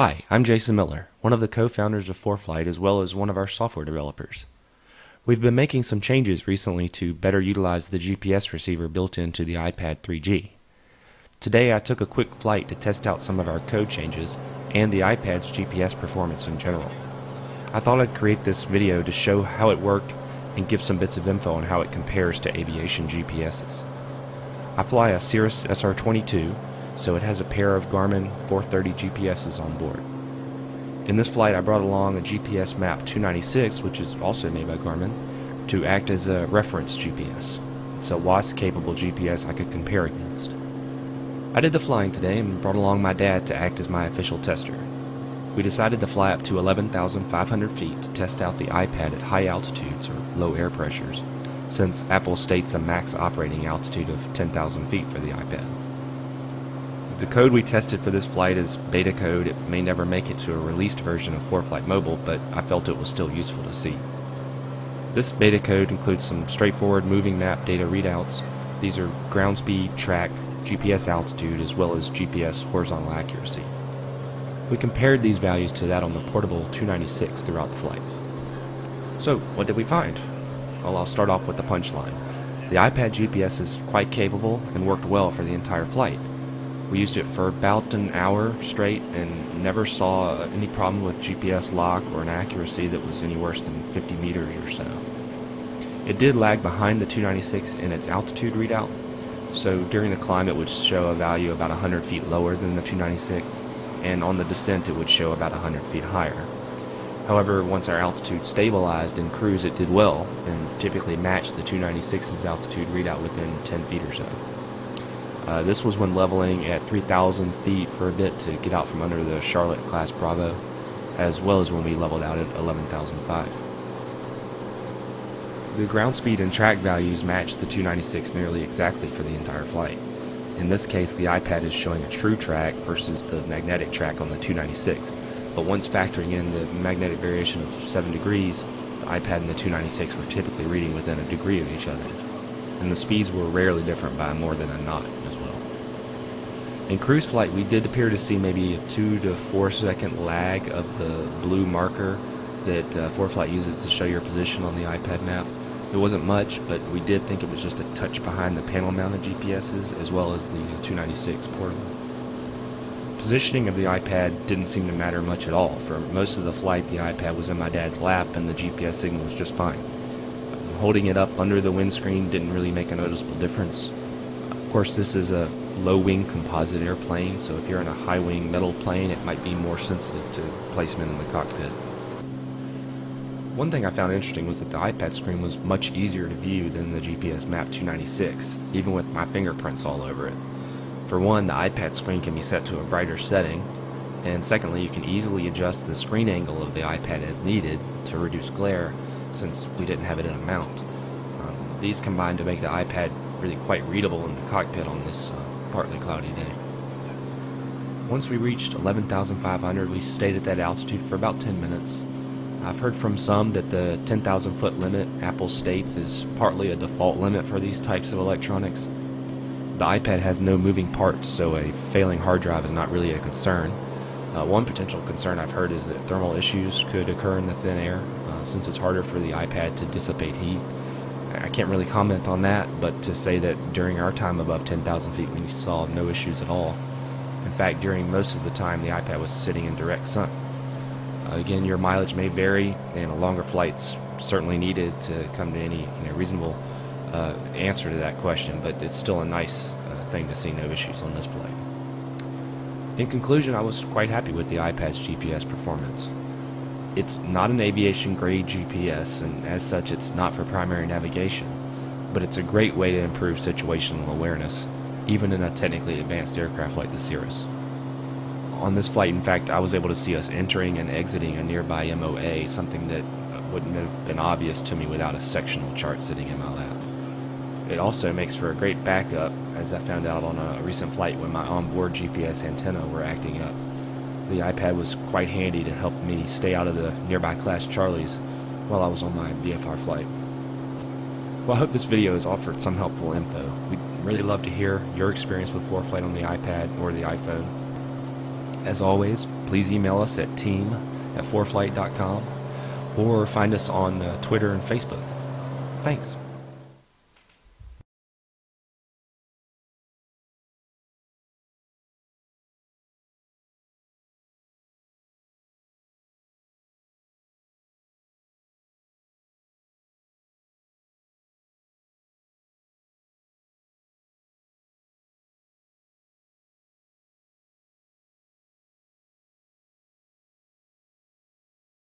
Hi, I'm Jason Miller, one of the co-founders of ForeFlight as well as one of our software developers. We've been making some changes recently to better utilize the GPS receiver built into the iPad 3G. Today I took a quick flight to test out some of our code changes and the iPad's GPS performance in general. I thought I'd create this video to show how it worked and give some bits of info on how it compares to aviation GPSs. I fly a Cirrus SR22, so it has a pair of Garmin 430 GPSs on board. In this flight, I brought along a GPS map 296, which is also made by Garmin, to act as a reference GPS. It's a WAAS capable GPS I could compare against. I did the flying today and brought along my dad to act as my official tester. We decided to fly up to 11,500 feet to test out the iPad at high altitudes or low air pressures, since Apple states a max operating altitude of 10,000 feet for the iPad. The code we tested for this flight is beta code. It may never make it to a released version of ForeFlight Mobile, but I felt it was still useful to see. This beta code includes some straightforward moving map data readouts. These are ground speed, track, GPS altitude, as well as GPS horizontal accuracy. We compared these values to that on the portable 296 throughout the flight. So, what did we find? Well, I'll start off with the punchline. The iPad GPS is quite capable and worked well for the entire flight. We used it for about an hour straight and never saw any problem with GPS lock or an accuracy that was any worse than 50 meters or so. It did lag behind the 296 in its altitude readout, so during the climb it would show a value about 100 feet lower than the 296, and on the descent it would show about 100 feet higher. However, once our altitude stabilized in cruise, it did well and typically matched the 296's altitude readout within 10 feet or so. Uh, this was when leveling at 3,000 feet for a bit to get out from under the Charlotte class Bravo, as well as when we leveled out at 11,005. The ground speed and track values matched the 296 nearly exactly for the entire flight. In this case, the iPad is showing a true track versus the magnetic track on the 296, but once factoring in the magnetic variation of 7 degrees, the iPad and the 296 were typically reading within a degree of each other, and the speeds were rarely different by more than a knot as well. In cruise flight, we did appear to see maybe a 2 to 4 second lag of the blue marker that uh, ForeFlight uses to show your position on the iPad map. It wasn't much, but we did think it was just a touch behind the panel mounted GPSs as well as the 296 portable. Positioning of the iPad didn't seem to matter much at all. For most of the flight, the iPad was in my dad's lap and the GPS signal was just fine. Holding it up under the windscreen didn't really make a noticeable difference. Of course, this is a low wing composite airplane, so if you're in a high wing metal plane, it might be more sensitive to placement in the cockpit. One thing I found interesting was that the iPad screen was much easier to view than the GPS Map 296, even with my fingerprints all over it. For one, the iPad screen can be set to a brighter setting, and secondly, you can easily adjust the screen angle of the iPad as needed to reduce glare, since we didn't have it in a mount. Um, these combined to make the iPad really quite readable in the cockpit on this uh, partly cloudy day. Once we reached 11,500, we stayed at that altitude for about 10 minutes, I've heard from some that the 10,000 foot limit Apple states is partly a default limit for these types of electronics. The iPad has no moving parts, so a failing hard drive is not really a concern. Uh, one potential concern I've heard is that thermal issues could occur in the thin air, since it's harder for the iPad to dissipate heat. I can't really comment on that, but to say that during our time above 10,000 feet, we saw no issues at all. In fact, during most of the time, the iPad was sitting in direct sun. Again, your mileage may vary, and a longer flight's certainly needed to come to any you know, reasonable uh, answer to that question, but it's still a nice uh, thing to see no issues on this flight. In conclusion, I was quite happy with the iPad's GPS performance. It's not an aviation grade GPS, and as such, it's not for primary navigation, but it's a great way to improve situational awareness, even in a technically advanced aircraft like the Cirrus on this flight, in fact, I was able to see us entering and exiting a nearby MOA, something that wouldn't have been obvious to me without a sectional chart sitting in my lap. It also makes for a great backup, as I found out on a recent flight when my onboard GPS antenna were acting up. The iPad was quite handy to help me stay out of the nearby class Charlies while I was on my VFR flight. Well, I hope this video has offered some helpful info. We'd really love to hear your experience with ForeFlight on the iPad or the iPhone As always, please email us at team at or find us on uh, Twitter and Facebook. Thanks.